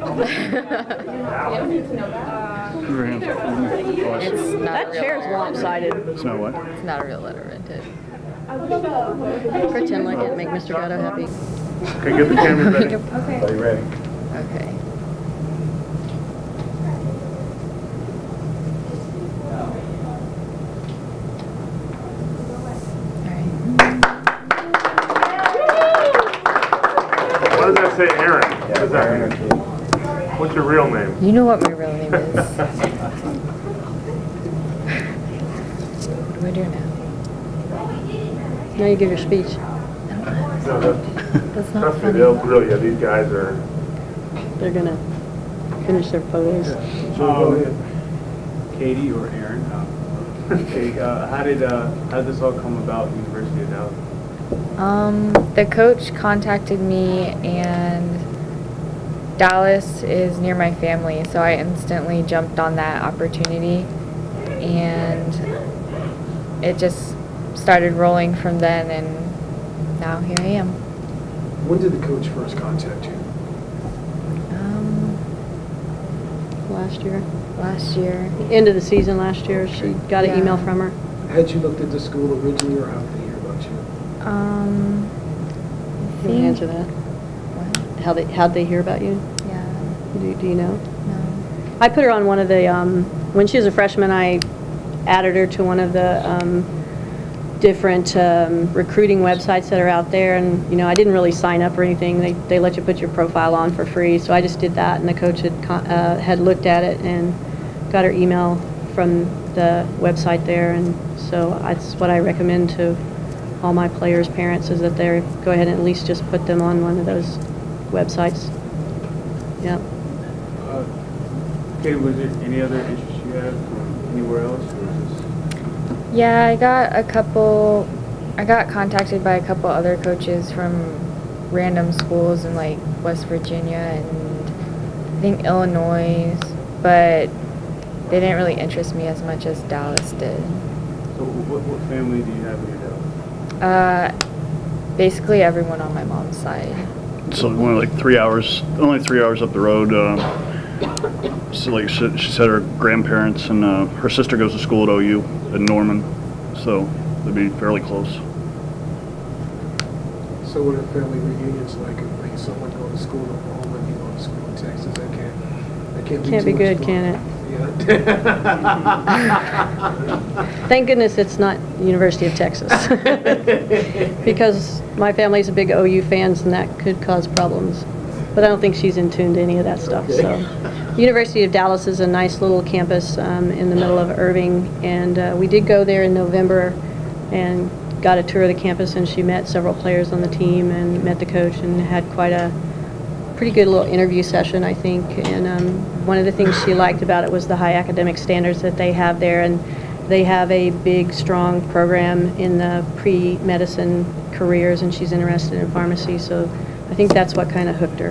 It's not That chair's lopsided. It's not what? It's not a real letter rented. Pretend like it, make Mr. Gatto happy. Okay, get the camera ready. Okay. Are you ready? Okay. Why does that say Aaron? What does that mean? What's your real name? You know what my real name is. what do I do now? Now you give your speech. No, that- That's not Trust me, they'll drill you. These guys are. They're gonna finish their photos. Um, Katie or Aaron, uh, okay, uh, how did, uh, how did this all come about, University of Dallas? Um, the coach contacted me and Dallas is near my family, so I instantly jumped on that opportunity and it just started rolling from then and now here I am. When did the coach first contact you? Um, Last year, last year. end of the season last year, she got an email from her. Had you looked at the school originally, or how did they hear about you? Um, I Can you answer think- that? How they, how'd they hear about you? Yeah, Do, do you know? no. I put her on one of the, um, when she was a freshman, I added her to one of the um, different um, recruiting websites that are out there, and, you know, I didn't really sign up or anything. They, they let you put your profile on for free, so I just did that, and the coach had, uh, had looked at it and got her email from the website there, and so that's what I recommend to all my players' parents, is that they go ahead and at least just put them on one of those websites. Yeah. Uh, Katie, was there any other interest you had from anywhere else, or was this? Yeah, I got a couple, I got contacted by a couple other coaches from random schools in like West Virginia and I think Illinois, but they didn't really interest me as much as Dallas did. So what, what family do you have in your Dallas? Uh, basically everyone on my mom's side. So only like three hours, only three hours up the road. Uh, so like she, she said, her grandparents and uh, her sister goes to school at OU in Norman, so they'd be fairly close. So what are family reunions like? Like someone going to school in Oklahoma and you going to school in Texas, that can't, that can't be Can't too be good, fun. can it? Thank goodness it's not University of Texas. Because my family's a big OU fans and that could cause problems. But I don't think she's in tune to any of that stuff, so. University of Dallas is a nice little campus um, in the middle of Irving, and uh, we did go there in November and got a tour of the campus, and she met several players on the team and met the coach and had quite a pretty good little interview session, I think. And um, one of the things she liked about it was the high academic standards that they have there. And they have a big, strong program in the pre-medicine careers, and she's interested in pharmacy. So I think that's what kind of hooked her.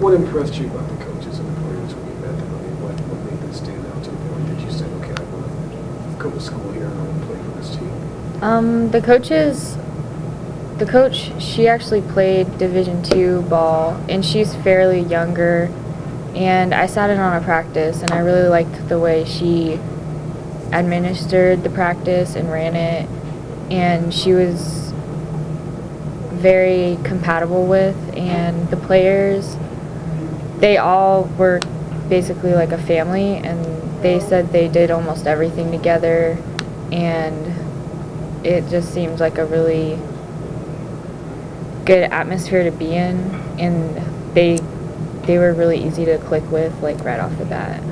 What impressed you about the coaches and the players when you met them? I mean, what, what made them stand out to the point that you said, okay, I want to go to school here and I want to play for this team? Um, the coaches, the coach, she actually played Division two ball, and she's fairly younger. And I sat in on a practice, and I really liked the way she administered the practice and ran it. And she was very compatible with, and the players, they all were basically like a family, and they said they did almost everything together, and it just seems like a really good atmosphere to be in and they they were really easy to click with like right off the bat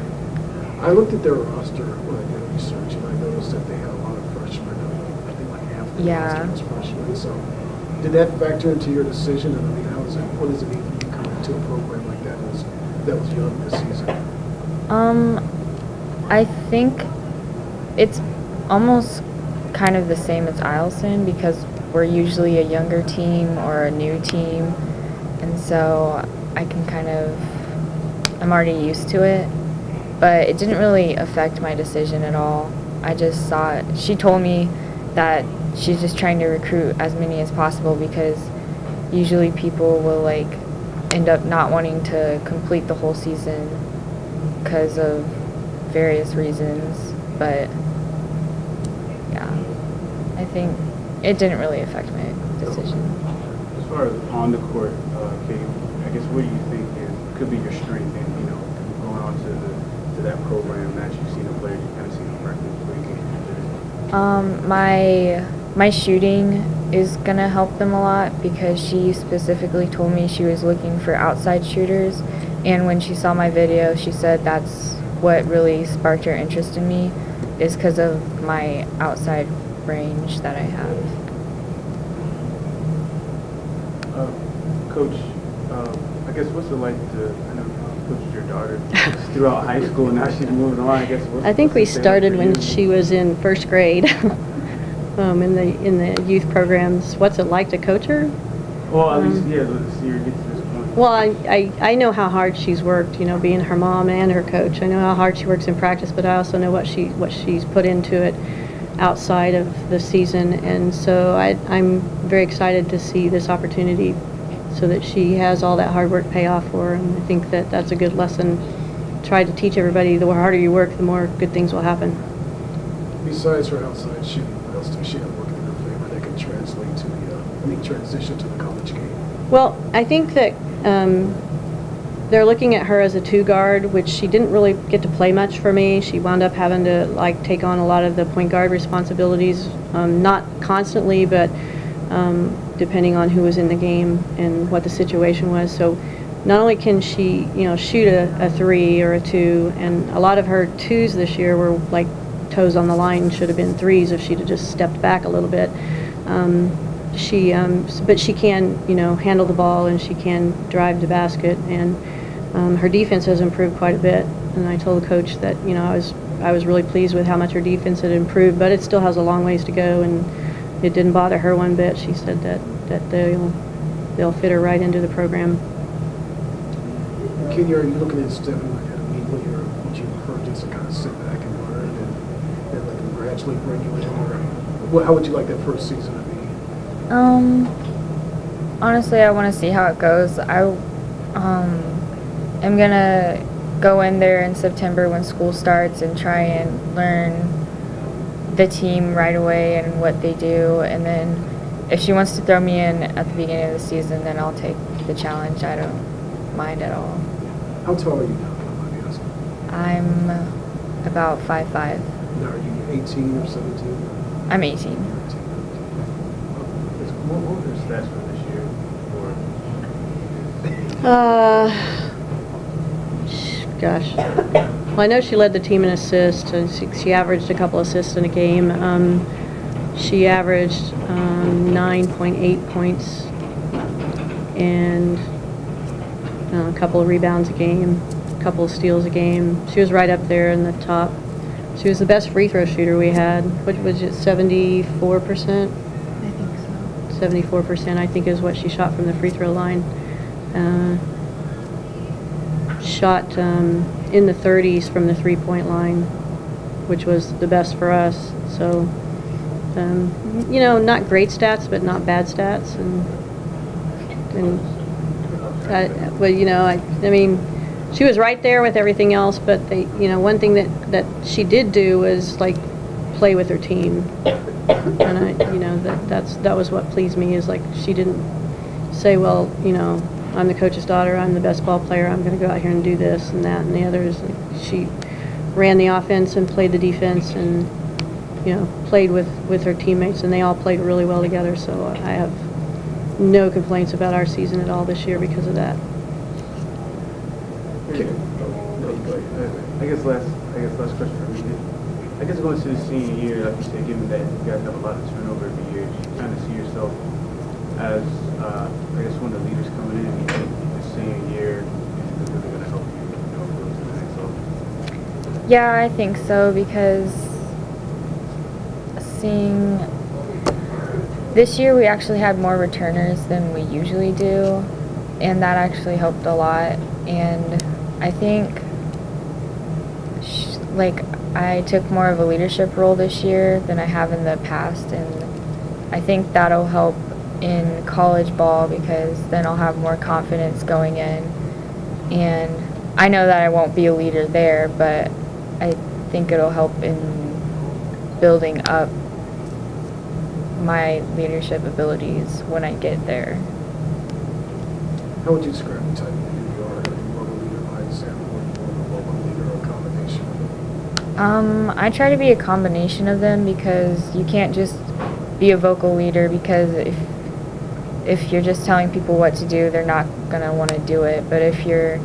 I looked at their roster when I did research and I noticed that they had a lot of freshmen. I I think like half the Yeah. roster was freshmen. So did that factor into your decision? And I mean, how is it, what does it mean for you coming into a program like that that was, that was young this season? um i think it's almost kind of the same as Eielson because we're usually a younger team or a new team and so i can kind of i'm already used to it but it didn't really affect my decision at all. I just saw it. She told me that she's just trying to recruit as many as possible because usually people will like end up not wanting to complete the whole season because of various reasons. But yeah, I think it didn't really affect my decision. As far as on the court, uh, Katie, I guess what do you think is, could be your strength in, you know, going on to the, to that program, that you've seen the players, you've kind of seen them practice, what do you can Um, my my shooting is gonna help them a lot because she specifically told me she was looking for outside shooters, and when she saw my video, she said that's what really sparked her interest in me, is because of my outside range that I have. Uh, Coach, um, I guess what's it like to, I know you coached your daughter throughout high school, and now she's moving on, I guess. what's- I think we started when she was in first grade, um, in the, in the youth programs. What's it like to coach her? Well, at least, um, yeah, let's see her get to this point. Well, I, I, I know how hard she's worked, you know, being her mom and her coach. I know how hard she works in practice, but I also know what she, what she's put into it outside of the season. And so I, I'm very excited to see this opportunity so that she has all that hard work pay off for her. And I think that that's a good lesson. Try to teach everybody, the harder you work, the more good things will happen. Besides her outside shooting, what else does she have working in her favor that can translate to the, uh, I mean, transition to the college game? Well, I think that um, they're looking at her as a two guard, which she didn't really get to play much for me. She wound up having to like take on a lot of the point guard responsibilities, um, not constantly, but um, depending on who was in the game and what the situation was. So not only can she, you know, shoot a, a three or a two, and a lot of her twos this year were like toes on the line, should have been threes if she'd have just stepped back a little bit. Um, she, um, but she can, you know, handle the ball and she can drive the basket, and um, her defense has improved quite a bit. And I told the coach that, you know, I was, I was really pleased with how much her defense had improved, but it still has a long ways to go, and it didn't bother her one bit. She said that, that they'll, they'll fit her right into the program. Katie, are you looking at stepping ahead of me, what you're, would you prefer just to kind of sit back and learn and, and let them gradually bring you in, or what, how would you like that first season to be? Um, honestly, I want to see how it goes. I um, am gonna go in there in September when school starts and try and learn the team right away and what they do, and then if she wants to throw me in at the beginning of the season, then I'll take the challenge. I don't mind at all. How tall are you now, if you don't mind me asking? I'm about five five. Now, are you 18 or 17? I'm 18. What what were her stats for this year? Uh, sh- gosh. Well, I know she led the team in assists. and She, she averaged a couple assists in a game. Um, she averaged um, 9.8 points and uh, a couple of rebounds a game, a couple of steals a game. She was right up there in the top. She was the best free throw shooter we had. What was it, 74 percent? I think so. 74%, I think, is what she shot from the free throw line. Uh, Shot um, in the 30s from the three-point line, which was the best for us. So, um, you know, not great stats, but not bad stats. And, and I- well, you know, I, I mean, she was right there with everything else, but they, you know, one thing that, that she did do was like play with her team. And I, you know, that, that's, that was what pleased me, is like, she didn't say, well, you know, I'm the coach's daughter, I'm the best ball player, I'm gonna go out here and do this and that and the others. She ran the offense and played the defense and, you know, played with, with her teammates, and they all played really well together, so I have no complaints about our season at all this year because of that. I guess last, I guess last question for me. I guess going to the senior year, like you said, given that you guys have a lot of turnover every year, you kind of see yourself as, uh, I guess, of the leaders coming in. You think the senior year is really going to help you, you know, to the next level. Yeah, I think so because seeing this year we actually had more returners than we usually do, and that actually helped a lot. And I think like I took more of a leadership role this year than I have in the past, and I think that'll help in college ball because then I'll have more confidence going in. And I know that I won't be a leader there, but I think it'll help in building up my leadership abilities when I get there. How would you describe the type of leader you are? Are you more of a vocal leader by example, or more of a vocal leader, or a combination of them? Um, I try to be a combination of them because you can't just be a vocal leader because if if you're just telling people what to do, they're not gonna want to do it. But if you're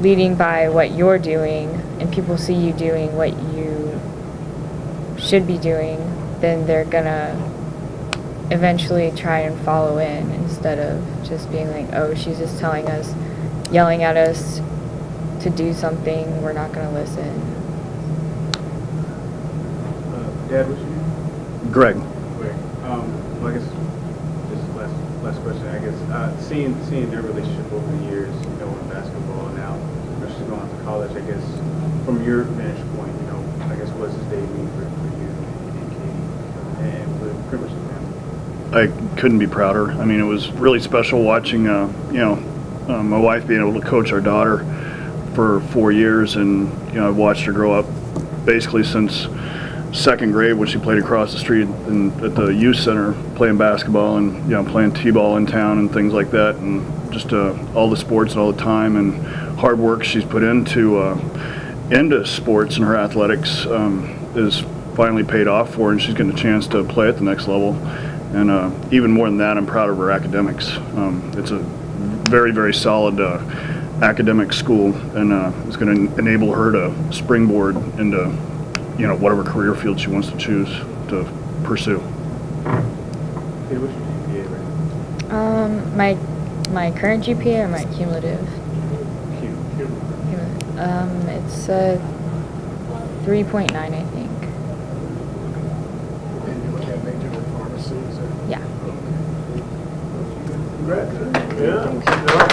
leading by what you're doing and people see you doing what you should be doing, then they're gonna eventually try and follow in instead of just being like, oh, she's just telling us, yelling at us to do something, we're not gonna listen. Uh, Dad, what's your name? Greg, Greg. Um, well, I guess, just last, question, I guess, uh, seeing, seeing their relationship over the years, you know, in basketball now, especially going to college, I guess, from your vantage point, you know, I guess, what does this day mean for, for you and Katie and for pretty much the family? I couldn't be prouder. I mean, it was really special watching, uh, you know, uh, my wife being able to coach our daughter for four years, and you know, I've watched her grow up basically since second grade when she played across the street in, at the youth center playing basketball and you know playing t-ball in town and things like that, and just uh, all the sports and all the time and hard work she's put into uh, into sports and her athletics um, is finally paid off for and she's getting a chance to play at the next level. And uh, even more than that, I'm proud of her academics. Um, it's a very, very solid uh, academic school, and uh, it's going to enable her to springboard into, you know, whatever career field she wants to choose to pursue. Katie, what's your GPA right now? Um, my my current GPA or my cumulative? Cute. Cumulative. Um, it's uh, 3.9, I think. And you look at major in pharmacy. Yeah. Congrats. Yeah.